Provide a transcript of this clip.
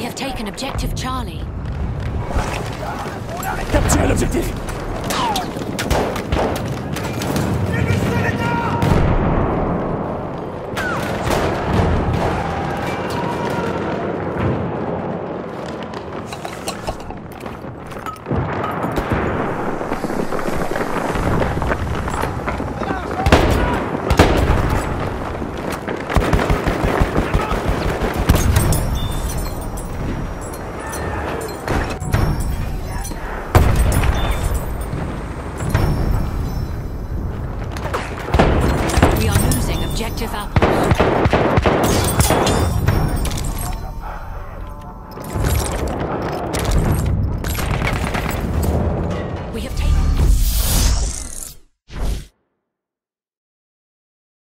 have taken objective Charlie. Capturez l'objectif objective Apple.